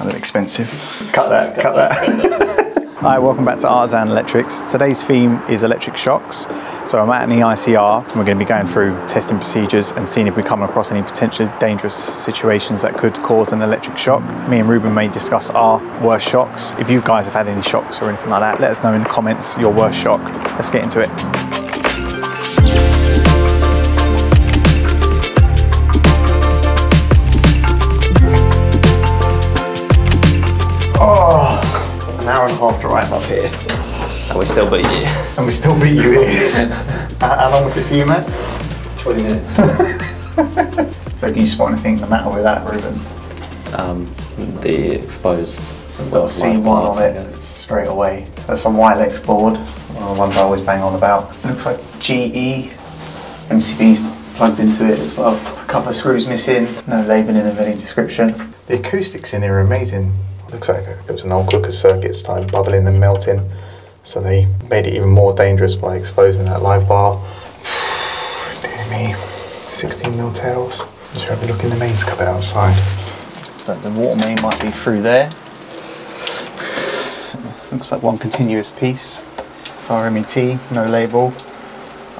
Sounded expensive. Cut that, cut that. Hi, welcome back to Artisan Electrics. Today's theme is electric shocks. So I'm at an EICR and we're going to be going through testing procedures and seeing if we come across any potentially dangerous situations that could cause an electric shock. Me and Ruben may discuss our worst shocks. If you guys have had any shocks or anything like that, let us know in the comments your worst shock. Let's get into it. Half drive up here. And we still beat you. And we still beat you here. how how long was it for you, Max? 20 minutes. So can you spot anything the matter with that, Ruben? um, the exposed Got a C1 on it straight away. That's a Wylex board, one of the ones I always bang on about. It looks like GE, MCB's plugged into it as well. A couple of screws missing, no labelling of any description. The acoustics in here are amazing. Looks like it was an old cooker circuit started bubbling and melting. So they made it even more dangerous by exposing that live bar. Dear me, 16 mil tails. Just have a look in the mains cupboard outside. So the water main might be through there. Looks like one continuous piece. It's RMET, no label.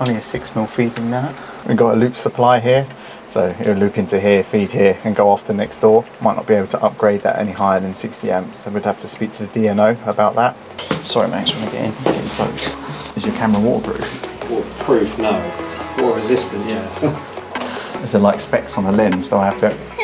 Only a 6 mil feed in that. We've got a loop supply here. So it'll loop into here, feed here, and go off to next door. Might not be able to upgrade that any higher than 60 amps, so we'd have to speak to the DNO about that. Sorry, Max, trying to get in, getting soaked. Is your camera waterproof? Waterproof, no. Water resistant, yes. Is there like specs on the lens? Do I have to?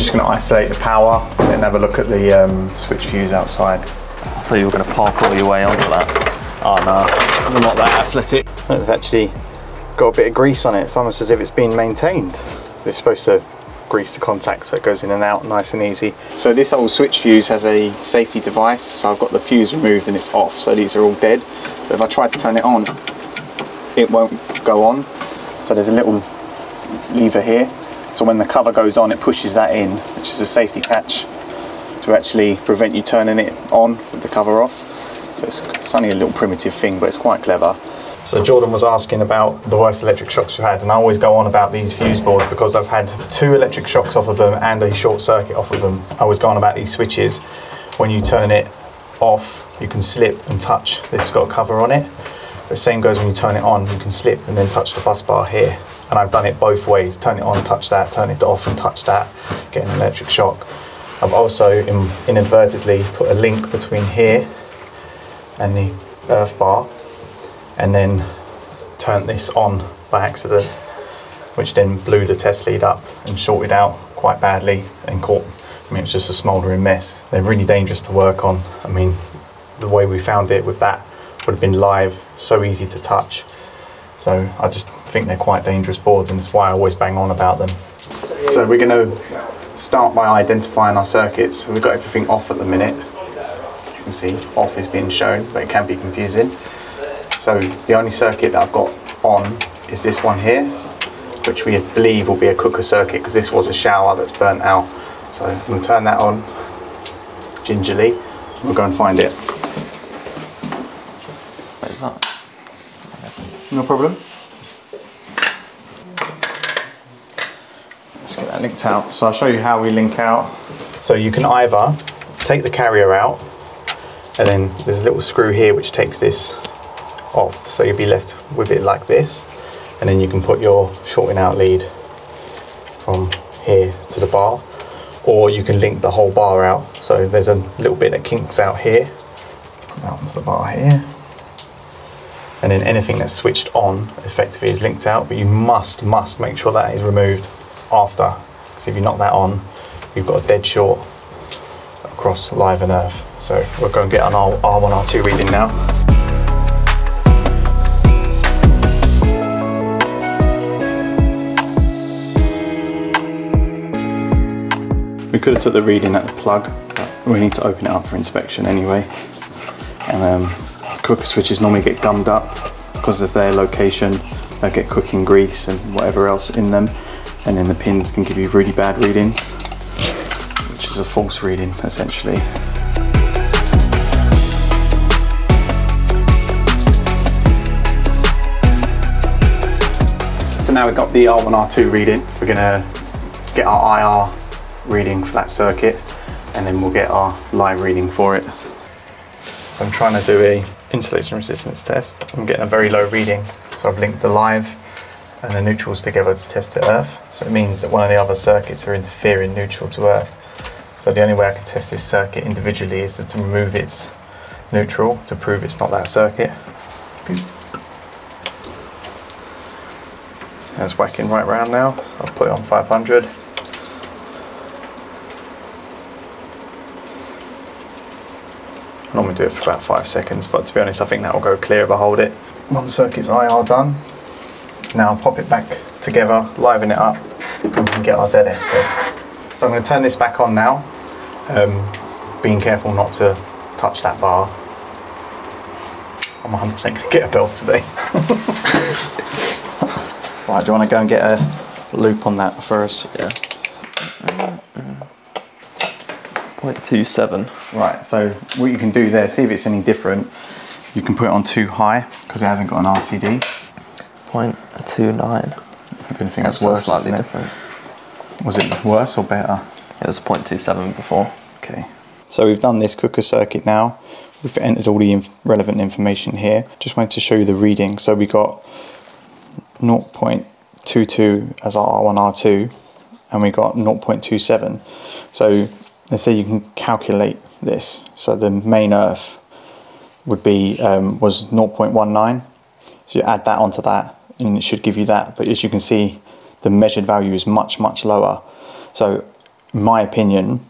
Just going to isolate the power and then have a look at the um, switch fuse outside. I thought you were going to park all your way onto that. Oh no, I'm not that athletic. It's actually got a bit of grease on it. It's almost as if it's been maintained. They're supposed to grease the contact so it goes in and out nice and easy. So this old switch fuse has a safety device. So I've got the fuse removed and it's off. So these are all dead. But if I try to turn it on, it won't go on. So there's a little lever here. So when the cover goes on, it pushes that in, which is a safety catch to actually prevent you turning it on with the cover off. So it's, it's only a little primitive thing, but it's quite clever. So Jordan was asking about the worst electric shocks we've had, and I always go on about these fuse boards because I've had two electric shocks off of them and a short circuit off of them. I was going about these switches. When you turn it off, you can slip and touch. This has got a cover on it. The same goes when you turn it on, you can slip and then touch the bus bar here. And I've done it both ways, turn it on, touch that, turn it off and touch that, get an electric shock. I've also in- inadvertently put a link between here and the earth bar and then turned this on by accident, which then blew the test lead up and shorted out quite badly and caught. I mean, it's just a smouldering mess. They're really dangerous to work on. I mean, the way we found it with that would have been live, so easy to touch. So I just think they're quite dangerous boards, and that's why I always bang on about them. So we're going to start by identifying our circuits. So we've got everything off at the minute. You can see, off is being shown, but it can be confusing. So the only circuit that I've got on is this one here, which we believe will be a cooker circuit because this was a shower that's burnt out. So I'm going to turn that on gingerly. and We'll go and find it. Where's that? No problem. Let's get that linked out. So I'll show you how we link out. So you can either take the carrier out and then there's a little screw here which takes this off. So you'll be left with it like this and then you can put your shorting out lead from here to the bar or you can link the whole bar out. So there's a little bit that kinks out here, out into the bar here and then anything that's switched on effectively is linked out but you must must make sure that is removed after. Because if you knock that on you've got a dead short across live and earth. So we're going to get an R- R1 R2 reading now. We could have took the reading at the plug but we need to open it up for inspection anyway. And um, cooker switches normally get gummed up because of their location. They get cooking grease and whatever else in them, and then the pins can give you really bad readings, which is a false reading essentially. So now we've got the R1, R2 reading, we're gonna get our IR reading for that circuit and then we'll get our live reading for it. So I'm trying to do a insulation resistance test. I'm getting a very low reading. So I've linked the live and the neutrals together to test to earth. So it means that one of the other circuits are interfering neutral to earth. So the only way I can test this circuit individually is to remove its neutral to prove it's not that circuit. So it's whacking right round now. I'll put it on 500. I normally do it for about five seconds, but to be honest, I think that will go clear if I hold it. One circuit's IR done. Now pop it back together, liven it up, and we can get our ZS test. So I'm going to turn this back on now, um, being careful not to touch that bar. I'm 100% going to get a belt today. right, do you want to go and get a loop on that for us? Yeah. 0.27. Right, so what you can do there, see if it's any different. You can put it on too high because it hasn't got an RCD. 0.29. If anything, That's that's worse. slightly different. Was it worse or better? It was 0.27 before. Okay. So we've done this cooker circuit now. We've entered all the inf- relevant information here. Just wanted to show you the reading. So we got 0.22 as our R1, R2, and we got 0.27. So let's say you can calculate this. So the main earth would be um, was 0.19. So you add that onto that, and it should give you that. But as you can see, the measured value is much much lower. So, my opinion,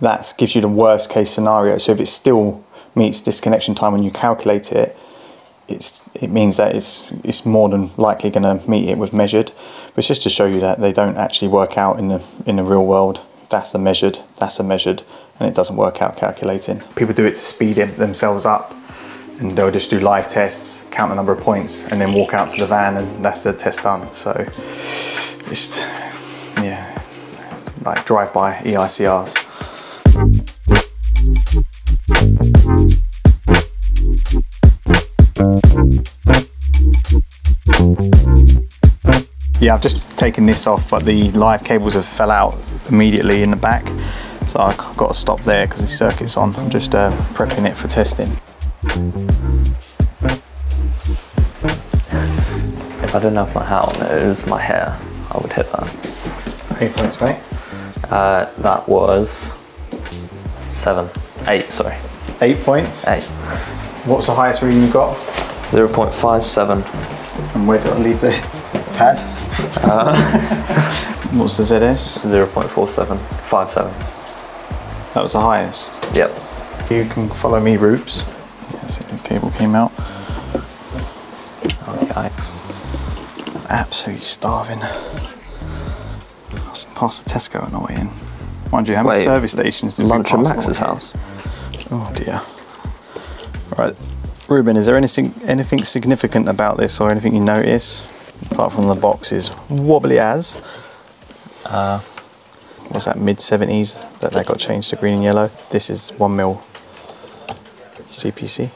that gives you the worst case scenario. So if it still meets disconnection time when you calculate it, it's it means that it's it's more than likely going to meet it with measured. But it's just to show you that they don't actually work out in the in the real world. That's the measured. That's the measured, and it doesn't work out calculating. People do it to speed themselves up, and they'll just do live tests, count the number of points, and then walk out to the van, and that's the test done. So just yeah, like drive-by EICRs. Yeah, I've just taken this off, but the live cables have fell out immediately in the back. So I've got to stop there because the circuit's on. I'm just uh, prepping it for testing. I didn't have my hat on, it was my hair, I would hit that. Eight points, mate. Uh, that was seven, eight, sorry, Eight points. eight. What's the highest reading you got? 0.57, And where do I leave the pad? What's the ZS? 0.47, 57. That was the highest. Yep. You can follow me, Roops. Yes, the cable came out. Oh, yikes. Absolutely starving. I was past the Tesco on the way in. Mind you, how many Wait, service stations did Lunch at Max's the way in? house. Oh dear. Right, Ruben, is there anything anything significant about this, or anything you notice apart from the boxes wobbly as? Uh, what's that mid seventies that they got changed to green and yellow? This is one mil CPC.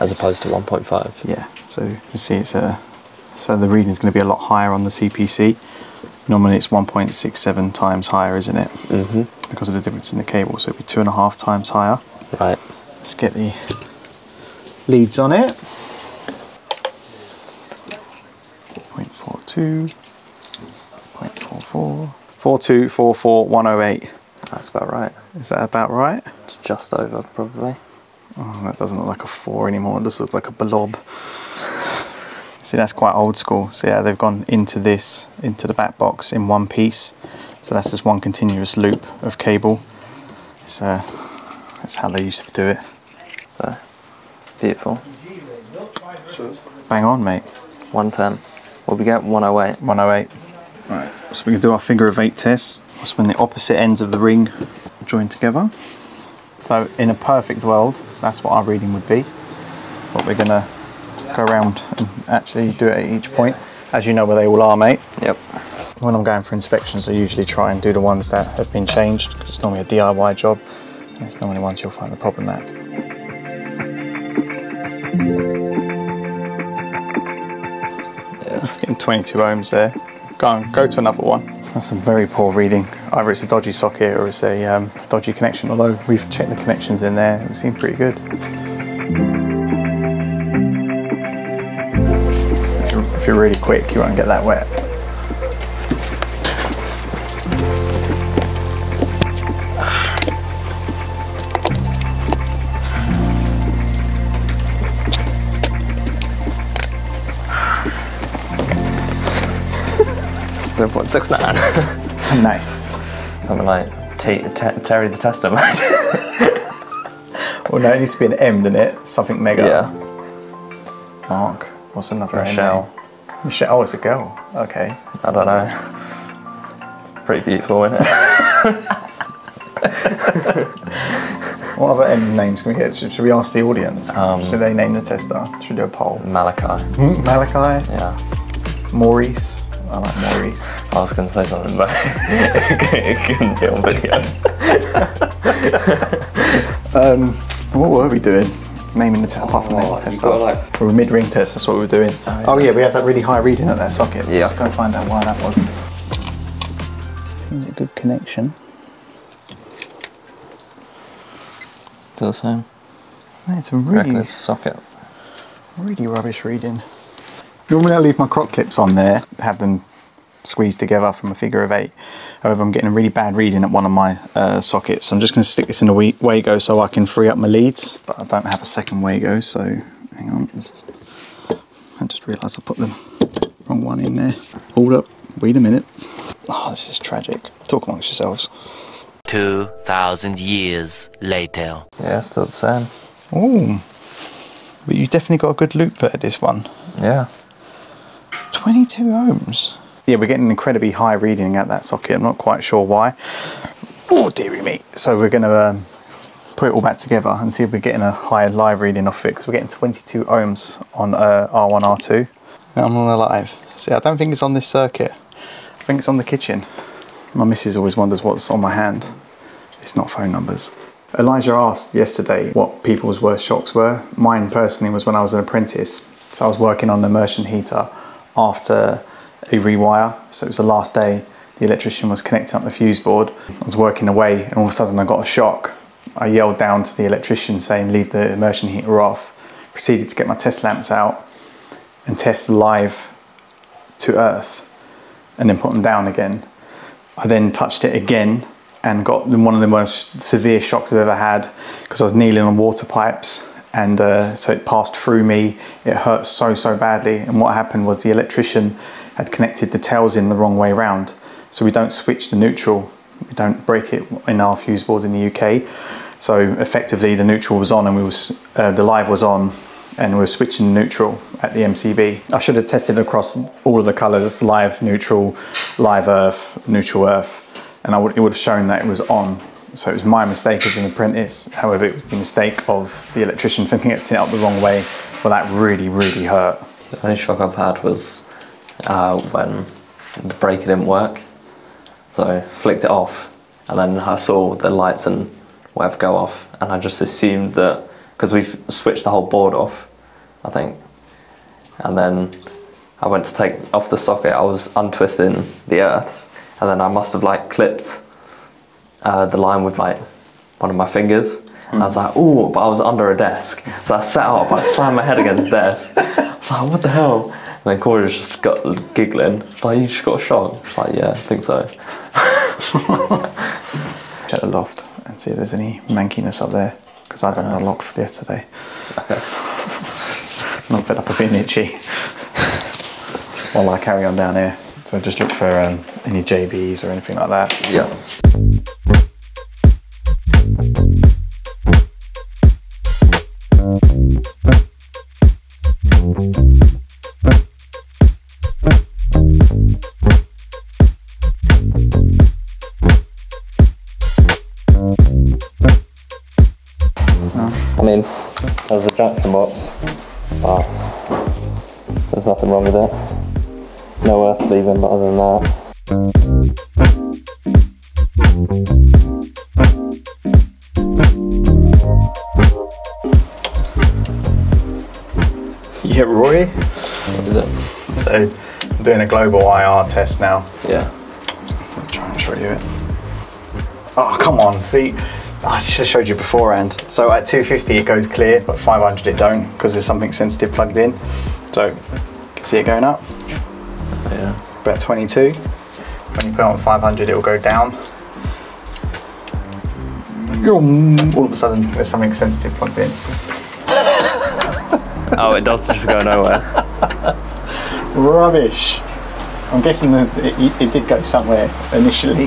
As opposed to 1.5. Yeah, so you see it's a so the reading is going to be a lot higher on the CPC. Normally it's 1.67 times higher, isn't it? Mm-hmm. Because of the difference in the cable, so it'd be two and a half times higher. Right. Let's get the leads on it. 0.42, 0.44, 4244108. That's about right. Is that about right? It's just over, probably. Oh, that doesn't look like a 4 anymore, it just looks like a blob. See, that's quite old school. So, yeah, they've gone into this, into the back box in one piece. So, that's just one continuous loop of cable. It's, uh, that's how they used to do it. So, beautiful. Bang on, mate. 110. What we get? 108. 108. Right, so we can do our figure of eight test. That's when the opposite ends of the ring join together. So in a perfect world, that's what our reading would be. What we're gonna go around and actually do it at each point. As you know where they all are, mate. Yep. When I'm going for inspections, I usually try and do the ones that have been changed because it's normally a DIY job. And it's normally ones you'll find the problem at. It's getting 22 ohms there. Go on, go to another one. That's some very poor reading. Either it's a dodgy socket or it's a um, dodgy connection. Although we've checked the connections in there, it seemed pretty good. If you're, really quick, you won't get that wet. Zero point six nine. Nice. Something like T- T- Terry the Tester. Well, no, it needs to be an M, doesn't it? Something mega. yeah. Mark. What's another M Michelle. Oh, it's a girl. Okay. I don't know. Pretty beautiful, isn't it? What other M names can we get? Should, should we ask the audience? Um, should they name the tester? Should we do a poll? Malachi. Malachi, Yeah. Maurice. I like Maurice. I was going to say something, but it couldn't be on video. Um, what were we doing? Naming the test, apart from naming Oh, the you tester. like- we were mid-ring test, that's what we were doing. Oh yeah. we had that really high reading at that socket. Yeah. Let's go and find out why that wasn't. Seems a good connection. Still the same. It's a really, it's socket. really rubbish reading. Normally I leave my croc clips on there, have them squeezed together from a figure of eight. However, I'm getting a really bad reading at one of my uh, sockets. I'm just going to stick this in a wa- Wago so I can free up my leads. But I don't have a second Wago, so hang on. This is- I just realised I put the wrong one in there. Hold up, wait a minute. Oh, this is tragic. Talk amongst yourselves. 2,000 years later. Yeah, still the same. Oh, but you definitely got a good loop at this one. Yeah. 22 ohms. Yeah, we're getting an incredibly high reading at that socket. I'm not quite sure why. Oh, dearie me. So we're going to um, put it all back together and see if we're getting a higher live reading off it because we're getting 22 ohms on uh, R1, R2. I'm on a live. See, I don't think it's on this circuit. I think it's on the kitchen. My missus always wonders what's on my hand. It's not phone numbers. Elijah asked yesterday what people's worst shocks were. Mine personally was when I was an apprentice. So I was working on an immersion heater after a rewire. So it was the last day the electrician was connecting up the fuse board. I was working away and all of a sudden I got a shock. I yelled down to the electrician saying leave the immersion heater off. Proceeded to get my test lamps out and test live to earth and then put them down again. I then touched it again and got one of the most severe shocks I've ever had because I was kneeling on water pipes and uh, so it passed through me. It hurt so, so badly. And what happened was the electrician had connected the tails in the wrong way round. So we don't switch the neutral, we don't break it in our fuse boards in the UK. So effectively the neutral was on and we was, uh, the live was on and we were switching neutral at the MCB. I should have tested across all of the colours, live, neutral, live earth, neutral earth, and I would, it would have shown that it was on. So it was my mistake as an apprentice. However, it was the mistake of the electrician thinking it up the wrong way. Well, that really, really hurt. The only shock I've had was uh, when the breaker didn't work. So flicked it off, and then I saw the lights and whatever go off, and I just assumed that because we've switched the whole board off, I think, and then I went to take off the socket. I was untwisting the earths, and then I must have like clipped uh, the line with like one of my fingers. And I was like, oh, but I was under a desk. So I sat up, I slammed my head against the desk. I was like, what the hell? And then Corey just got giggling. Like, you just got a shock. She's like, yeah, I think so. Check the loft and see if there's any mankiness up there because I don't know lock for yesterday. Okay. Not fed up of being itchy. While I carry on down here. So just look for um, any JBs or anything like that. Yeah. Yeah, Roy. what is it? So I'm doing a global IR test now. Yeah. I'll try and show you it. Oh, come on. See, I should have showed you beforehand. So at 250 it goes clear, but 500 it don't because there's something sensitive plugged in. So, you can see it going up. Yeah. About 22. When you put it on 500 it will go down. All of a sudden there's something sensitive plugged in. Oh, it does just go nowhere. Rubbish. I'm guessing that it, it did go somewhere initially.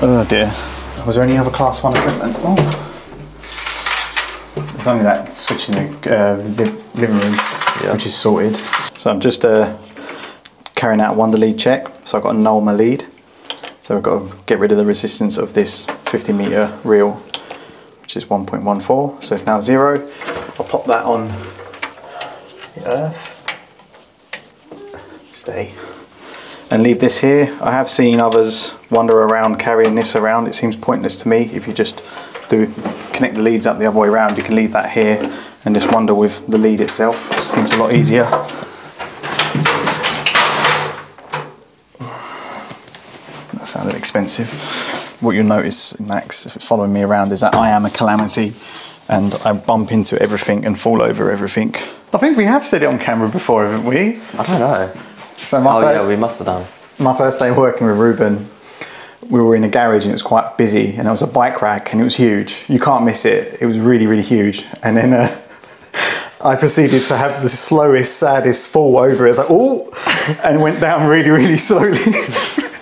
Oh dear. Was there any other class one equipment? Oh. There's only that switch in the uh, li- living room, Yeah. which is sorted. So I'm just uh, carrying out one the lead check. So I've got to null my lead. So I've got to get rid of the resistance of this 50 meter reel, which is 1.14. So it's now zero. I'll pop that on earth. Stay. And leave this here. I have seen others wander around carrying this around. It seems pointless to me. If you just do connect the leads up the other way around, you can leave that here and just wander with the lead itself. It seems a lot easier. That sounded expensive. What you'll notice, Max, if you're following me around, is that I am a calamity and I bump into everything and fall over everything. I think we have said it on camera before, haven't we? I don't know. So my Oh fir- yeah, we must have done. my first day working with Ruben, we were in a garage and it was quite busy, and there was a bike rack and it was huge. You can't miss it. It was really, really huge. And then uh, I proceeded to have the slowest, saddest fall over it. It's like, oh, and went down really, really slowly.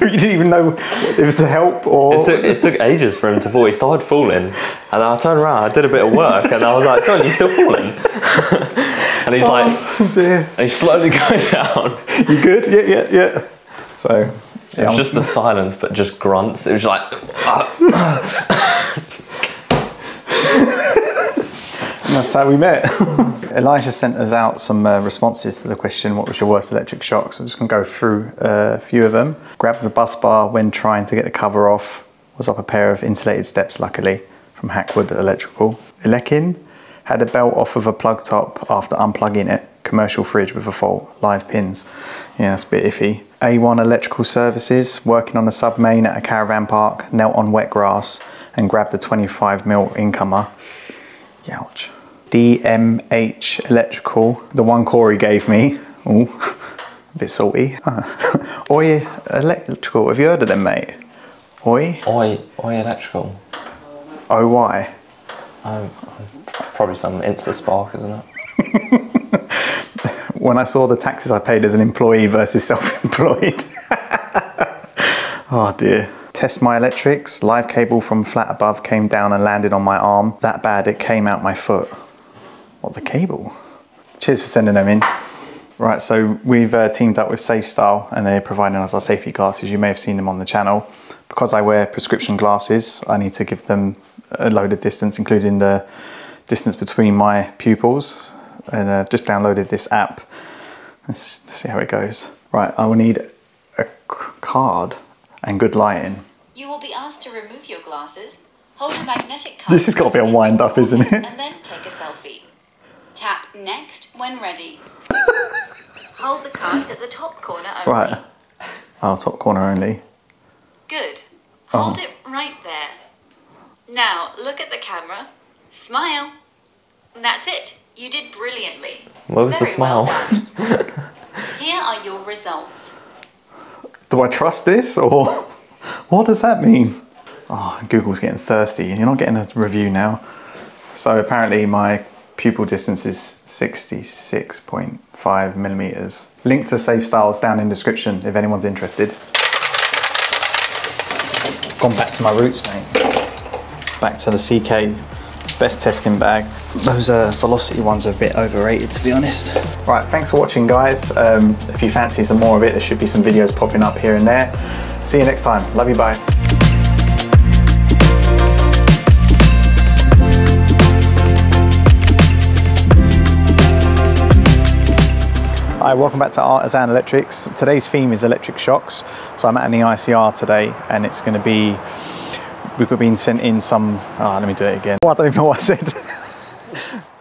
You didn't even know if it was to help or. It took, it took ages for him to fall. He started falling, and I turned around. I did a bit of work, and I was like, "John, you still falling?" and he's like, Oh, dear. and he's slowly going down. You good? Yeah, yeah, yeah. So, yeah, just the silence, but just grunts. It was like, That's how we met. Elijah sent us out some uh, responses to the question, what was your worst electric shock? So I'm just going to go through uh, a few of them. Grabbed the bus bar when trying to get the cover off. Was up a pair of insulated steps, luckily, from Hackwood Electrical. Elekin had a belt off of a plug top after unplugging it. Commercial fridge with a fault. Live pins. Yeah, that's a bit iffy. A1 Electrical Services, working on a sub main at a caravan park, knelt on wet grass and grabbed the 25mm incomer. Youch. DMH Electrical, the one Corey gave me. Ooh, a bit salty. Oi Electrical, have you heard of them, mate? Oi? "Oi, oi, electrical." OY. Um, probably some Insta Spark, isn't it? When I saw the taxes I paid as an employee versus self employed. oh dear. Test my electrics. Live cable from flat above came down and landed on my arm. That bad it came out my foot. What, the cable? Cheers for sending them in. Right, so we've uh, teamed up with SafeStyle and they're providing us our safety glasses. You may have seen them on the channel. Because I wear prescription glasses, I need to give them a load of distance, including the distance between my pupils. And uh, just downloaded this app. Let's, see how it goes. Right, I will need a card and good lighting. You will be asked to remove your glasses, hold a magnetic card. This has got to be a wind up, isn't it? And then take a selfie. Tap next when ready. hold the card at the top corner only. Right. Oh, top corner only. Good. Oh. Hold it right there. Now look at the camera. Smile. That's it. You did brilliantly. What was the Very well smile? done. Here are your results. Do I trust this or what does that mean? Oh, Google's getting thirsty. You're not getting a review now. So apparently my pupil distance is 66.5 millimeters. Link to SafeStyle's down in description if anyone's interested. Gone back to my roots, mate. Back to the CK best testing bag. Those uh, velocity ones are a bit overrated, to be honest. Right, thanks for watching, guys. Um, if you fancy some more of it, there should be some videos popping up here and there. See you next time. Love you, bye. Hi, welcome back to Artisan Electrics. Today's theme is electric shocks. So I'm at an EICR today and it's going to be, we've been sent in some, ah, let me do it again. Oh, I don't even know what I said.